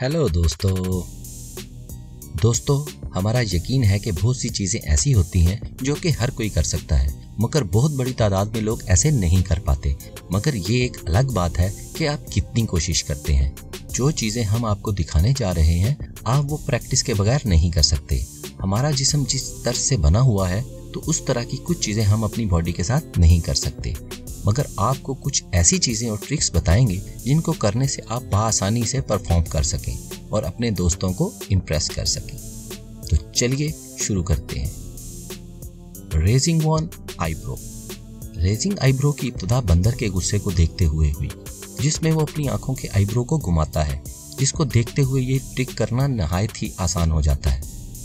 Hello दोस्तों। दोस्तों, हमारा यकीन है कि बहुत सी चीज़ें ऐसी होती हैं जो कि हर कोई कर सकता है, मगर बहुत बड़ी तादाद में लोग ऐसे नहीं कर पाते। मगर ये एक अलग बात है कि आप कितनी कोशिश करते हैं। जो चीज़ें हम आपको दिखाने जा रहे हैं, आप वो प्रैक्टिस के बगैर नहीं कर सकते। हमारा जिसम जिस तर्ज से बना हुआ है तो उस तरह की कुछ चीज़ें हम अपनी बॉडी के साथ नहीं कर सकते। मगर आपको कुछ ऐसी चीज़ें और ट्रिक्स बताएँगे, जिनको करने से आप बसानी से परफॉर्म कर सकें और अपने दोस्तों को इम्प्रेस कर सकें। तो चलिए शुरू करते हैं। Raising one eyebrow raising eyebrow की इब्तदा बंदर के गुस्से को देखते हुए हुई, जिसमें वो अपनी आँखों के आईब्रो को घुमाता है, जिसको देखते हुए ये ट्रिक करना नहायत ही आसान हो जाता है।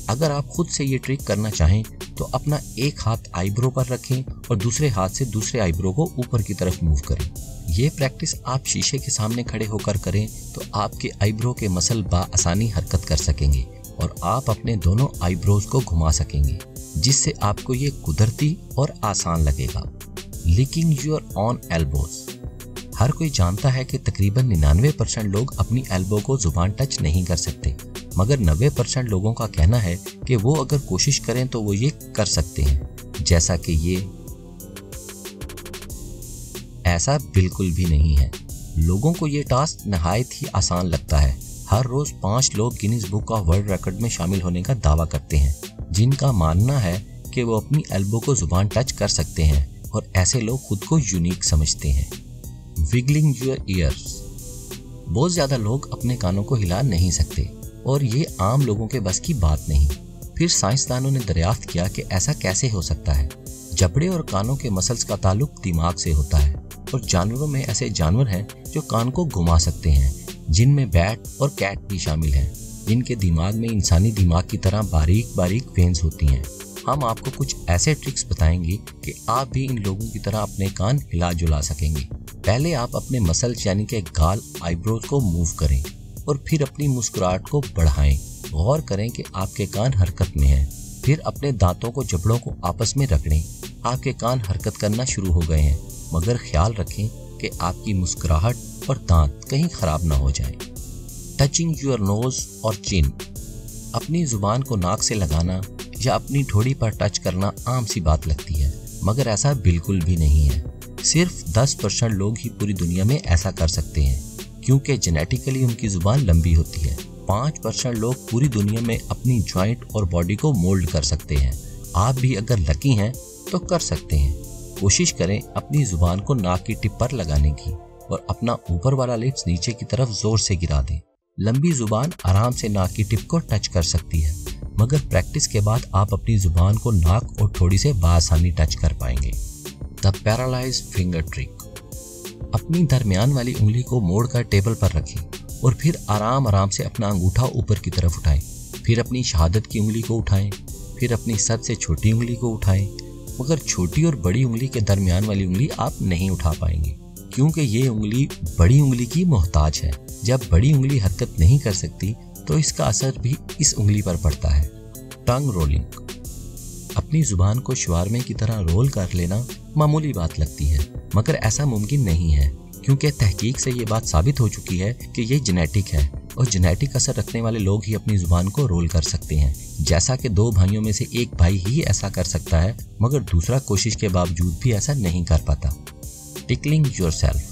अगर आप खुद से ये ट्रिक करना चाहें तो अपना एक हाथ आईब्रो पर रखें और दूसरे हाथ से दूसरे आईब्रो को ऊपर की तरफ़ मूव करें। ये प्रैक्टिस आप शीशे के सामने खड़े होकर करें तो आपके आईब्रो के मसल आसानी हरकत कर सकेंगे और आप अपने दोनों आईब्रोज को घुमा सकेंगे, जिससे आपको ये कुदरती और आसान लगेगा। लिकिंग यूर ऑन एल्बोज हर कोई जानता है कि तकरीबन निन्यानवे परसेंट लोग अपनी एल्बो को ज़ुबान टच नहीं कर सकते। मगर 90 परसेंट लोगों का कहना है कि वो अगर कोशिश करें तो वो ये कर सकते हैं, जैसा कि ये ऐसा बिल्कुल भी नहीं है। लोगों को ये टास्क नहायत ही आसान लगता है। हर रोज पाँच लोग Guinness book of world record में शामिल होने का दावा करते हैं, जिनका मानना है कि वो अपनी एल्बो को ज़ुबान टच कर सकते हैं और ऐसे लोग खुद को यूनिक समझते हैं। विगलिंग यूर ईयर्स बहुत ज़्यादा लोग अपने कानों को हिला नहीं सकते। और ये आम लोगों के बस की बात नहीं। फिर साइंसदानों ने दरियाफ्त किया कि ऐसा कैसे हो सकता है। जबड़े और कानों के मसल्स का ताल्लुक दिमाग से होता है और जानवरों में ऐसे जानवर हैं जो कान को घुमा सकते हैं, जिनमें बैट और कैट भी शामिल हैं। जिनके दिमाग में इंसानी दिमाग की तरह बारीक बारीक वेन्स होती हैं। हम आपको कुछ ऐसे ट्रिक्स बताएँगे कि आप भी इन लोगों की तरह अपने कान हिला जुला सकेंगे। पहले आप अपने मसल्स यानी कि गाल आईब्रोज को मूव करें। और फिर अपनी मुस्कुराहट को बढ़ाएँ। गौर करें कि आपके कान हरकत में हैं। फिर अपने दांतों को जबड़ों को आपस में रगड़ें। आपके कान हरकत करना शुरू हो गए हैं, मगर ख्याल रखें कि आपकी मुस्कुराहट और दांत कहीं खराब ना हो जाए। टचिंग योर नोज़ और चिन अपनी ज़ुबान को नाक से लगाना या अपनी ठोड़ी पर टच करना आम सी बात लगती है, मगर ऐसा बिल्कुल भी नहीं है। सिर्फ़ 10 परसेंट लोग ही पूरी दुनिया में ऐसा कर सकते हैं। क्योंकि जेनेटिकली उनकी ज़ुबान लंबी होती है। पाँच परसेंट लोग पूरी दुनिया में अपनी ज्वाइंट और बॉडी को मोल्ड कर सकते हैं। आप भी अगर लकी हैं तो कर सकते हैं। कोशिश करें अपनी ज़ुबान को नाक की टिप पर लगाने की और अपना ऊपर वाला लिप्स नीचे की तरफ़ ज़ोर से गिरा दें। लंबी ज़ुबान आराम से नाक की टिप को टच कर सकती है, मगर प्रैक्टिस के बाद आप अपनी ज़ुबान को नाक और थोड़ी से बासानी टच कर पाएँगे। द पैरालाइज फिंगर ट्रिक अपनी दरमियान वाली उंगली को मोड़कर टेबल पर रखें और फिर आराम आराम से अपना अंगूठा ऊपर की तरफ़ उठाएँ फिर अपनी शहादत की उंगली को उठाएँ, फिर अपनी सबसे छोटी उंगली को उठाएँ। मगर छोटी और बड़ी उंगली के दरमियान वाली उंगली आप नहीं उठा पाएँगे, क्योंकि ये उंगली बड़ी उंगली की मोहताज है। जब बड़ी उंगली हरकत नहीं कर सकती तो इसका असर भी इस उंगली पर पड़ता है। Tongue rolling. अपनी ज़ुबान को शवारमे की तरह रोल कर लेना मामूली बात लगती है, मगर ऐसा मुमकिन नहीं है, क्योंकि तहकीक से ये बात साबित हो चुकी है कि ये जेनेटिक है और जेनेटिक असर रखने वाले लोग ही अपनी ज़ुबान को रोल कर सकते हैं। जैसा कि दो भाइयों में से एक भाई ही ऐसा कर सकता है, मगर दूसरा कोशिश के बावजूद भी ऐसा नहीं कर पाता। टिकलिंग योर सेल्फ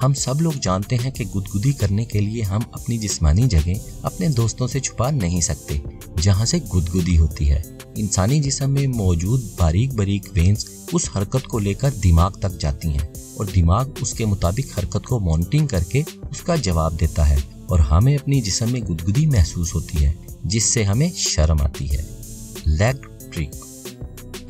हम सब लोग जानते हैं कि गुदगुदी करने के लिए हम अपनी जिस्मानी जगह अपने दोस्तों से छुपा नहीं सकते, जहाँ से गुदगुदी होती है। इंसानी जिसम में मौजूद बारीक बारीक वेन्स उस हरकत को लेकर दिमाग तक जाती हैं और दिमाग उसके मुताबिक हरकत को मॉनिटरिंग करके उसका जवाब देता है और हमें अपनी जिसम में गुदगुदी महसूस होती है, जिससे हमें शर्म आती है। लेग ट्रिक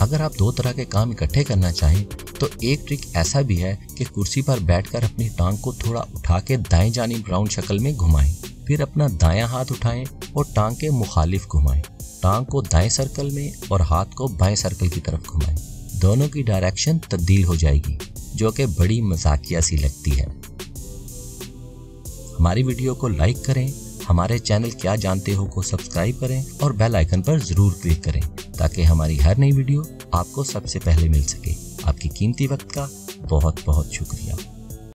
अगर आप दो तरह के काम इकट्ठे करना चाहें तो एक ट्रिक ऐसा भी है कि कुर्सी पर बैठकर अपनी टांग को थोड़ा उठा के दाएँ जानी ब्राउन शक्ल में घुमाएँ, फिर अपना दायां हाथ उठाएँ और टांग के मुखालिफ घुमाएँ। टांग को दाएँ सर्कल में और हाथ को बाएँ सर्कल की तरफ़ घुमाएँ। दोनों की डायरेक्शन तब्दील हो जाएगी, जो कि बड़ी मजाकिया सी लगती है। हमारी वीडियो को लाइक करें, हमारे चैनल क्या जानते हो को सब्सक्राइब करें और बेल आइकन पर ज़रूर क्लिक करें, ताकि हमारी हर नई वीडियो आपको सबसे पहले मिल सके। आपकी कीमती वक्त का बहुत बहुत शुक्रिया।